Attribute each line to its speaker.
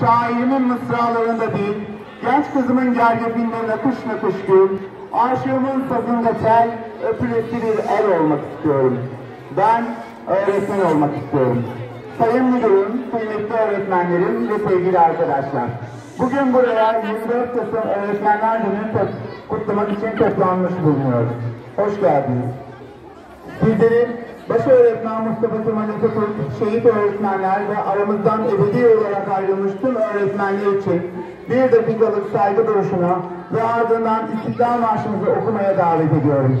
Speaker 1: şairimin mısralarında değil, genç kızımın gergefinle nakış nakış gül, aşığımın sazında tel, öpülesi bir el olmak istiyorum. Ben öğretmen olmak istiyorum. Sayın Müdürüm, kıymetli öğretmenlerim ve sevgili arkadaşlar. Bugün buraya 24 Kasım Öğretmenler Günü'nü kutlamak için toplanmış bulunuyoruz. Hoş geldiniz. Sizleri baş öğretmen Mustafa Kemal Atatürk, şehit öğretmenler ve aramızdan ebedi olarak ayrılmış tüm öğretmenler için bir dakikalık saygı duruşuna ve ardından İstiklal Marşımızı okumaya davet ediyorum.